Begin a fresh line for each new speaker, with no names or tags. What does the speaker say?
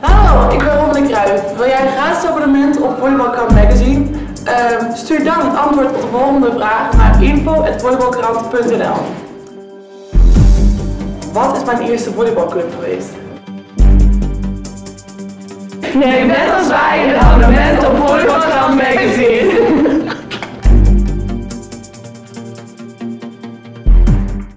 Hallo, ik ben Robin Kruijf. Wil jij een gratis abonnement op Volleybalkrant Magazine? Ehm, stuur dan het antwoord op de volgende vraag naar info.volleybalkrant.nl Wat is mijn eerste volleybalclub geweest?
Nee, net als wij,